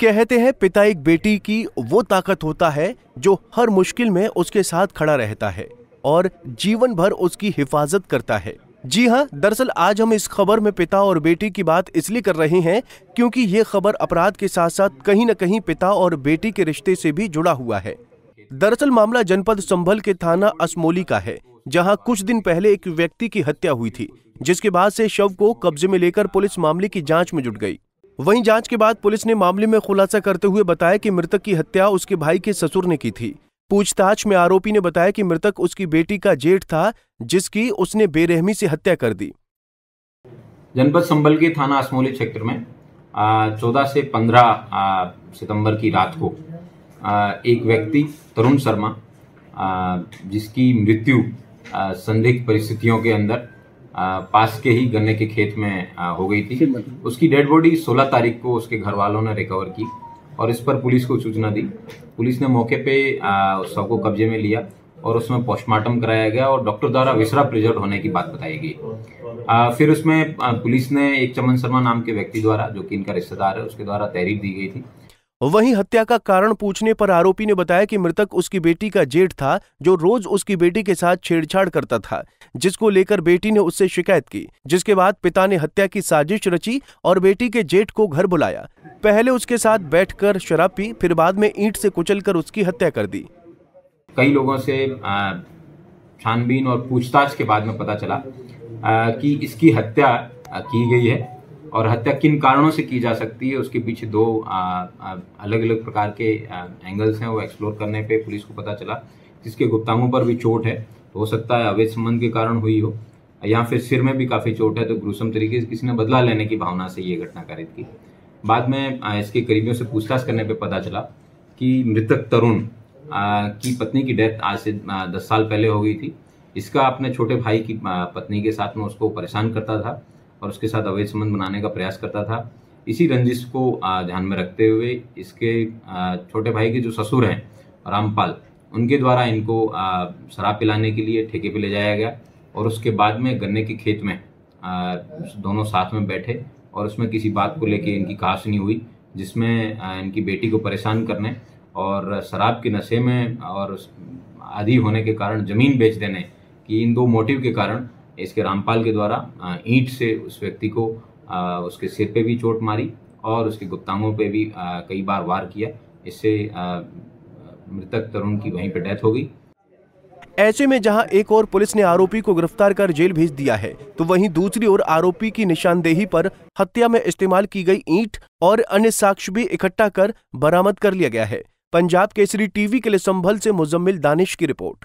कहते हैं पिता एक बेटी की वो ताकत होता है जो हर मुश्किल में उसके साथ खड़ा रहता है और जीवन भर उसकी हिफाजत करता है। जी हाँ दरअसल आज हम इस खबर में पिता और बेटी की बात इसलिए कर रहे हैं क्योंकि ये खबर अपराध के साथ साथ कहीं न कहीं पिता और बेटी के रिश्ते से भी जुड़ा हुआ है। दरअसल मामला जनपद संभल के थाना असमोली का है, जहाँ कुछ दिन पहले एक व्यक्ति की हत्या हुई थी, जिसके बाद से शव को कब्जे में लेकर पुलिस मामले की जाँच में जुट गई। वहीं जाँच के बाद पुलिस ने मामले में खुलासा करते हुए बताया कि मृतक की हत्या उसके भाई के ससुर ने की थी। पूछताछ में आरोपी ने बताया कि मृतक उसकी बेटी का जेठ था, जिसकी उसने बेरहमी से हत्या कर दी। जनपद संबल के थाना असमोली क्षेत्र में चौदह से पंद्रह सितंबर की रात को एक व्यक्ति, तरुण शर्मा जिसकी मृत्यु संदिग्ध परिस्थितियों के अंदर पास के ही गन्ने के खेत में हो गई थी। उसकी डेड बॉडी 16 तारीख को उसके घर वालों ने रिकवर की और इस पर पुलिस को सूचना दी। पुलिस ने मौके पे उस शव को कब्जे में लिया और उसमें पोस्टमार्टम कराया गया और डॉक्टर द्वारा विसरा प्रिजर्व होने की बात बताई गई। फिर उसमें पुलिस ने एक चमन शर्मा नाम के व्यक्ति द्वारा जो कि इनका रिश्तेदार है उसके द्वारा तहरीर दी गई थी। वहीं हत्या का कारण पूछने पर आरोपी ने बताया कि मृतक उसकी बेटी का जेठ था, जो रोज उसकी बेटी के साथ छेड़छाड़ करता था, जिसको लेकर बेटी ने उससे शिकायत की, जिसके बाद पिता ने हत्या की साजिश रची और बेटी के जेठ को घर बुलाया। पहले उसके साथ बैठकर शराब पी, फिर बाद में ईंट से कुचलकर उसकी हत्या कर दी। कई लोगों से छानबीन और पूछताछ के बाद में पता चला कि इसकी हत्या की गई है। और हत्या किन कारणों से की जा सकती है, उसके पीछे दो अलग अलग प्रकार के एंगल्स हैं वो एक्सप्लोर करने पे पुलिस को पता चला, जिसके गुप्तांगों पर भी चोट है हो सकता है अवैध संबंध के कारण हुई हो, या फिर सिर में भी काफ़ी चोट है तो ग्रुसम तरीके से किसी ने बदला लेने की भावना से ये घटना कारित की। बाद में इसके करीबियों से पूछताछ करने पर पता चला कि मृतक तरुण की पत्नी की डेथ आज से दस साल पहले हो गई थी। इसका अपने छोटे भाई की पत्नी के साथ में उसको परेशान करता था और उसके साथ अवैध संबंध बनाने का प्रयास करता था। इसी रंजिश को ध्यान में रखते हुए इसके छोटे भाई के जो ससुर हैं, रामपाल, उनके द्वारा इनको शराब पिलाने के लिए ठेके पे ले जाया गया और उसके बाद में गन्ने के खेत में दोनों साथ में बैठे और उसमें किसी बात को लेकर इनकी कहासुनी हुई, जिसमें इनकी बेटी को परेशान करने और शराब के नशे में और आदि होने के कारण ज़मीन बेच देने, की इन दो मोटिव के कारण इसके रामपाल के द्वारा ईंट से उस व्यक्ति को उसके सिर पे भी चोट मारी और उसके गुप्तांगों पे भी कई बार वार किया। इससे मृतक तरुण की वहीं पर डेथ हो गई। ऐसे में जहाँ एक और पुलिस ने आरोपी को गिरफ़्तार कर जेल भेज दिया है तो वहीं दूसरी ओर आरोपी की निशानदेही पर हत्या में इस्तेमाल की गई ईंट और अन्य साक्ष्य भी इकट्ठा कर बरामद कर लिया गया है। पंजाब केसरी टीवी के लिए संभल से मुजम्मिल दानिश की रिपोर्ट।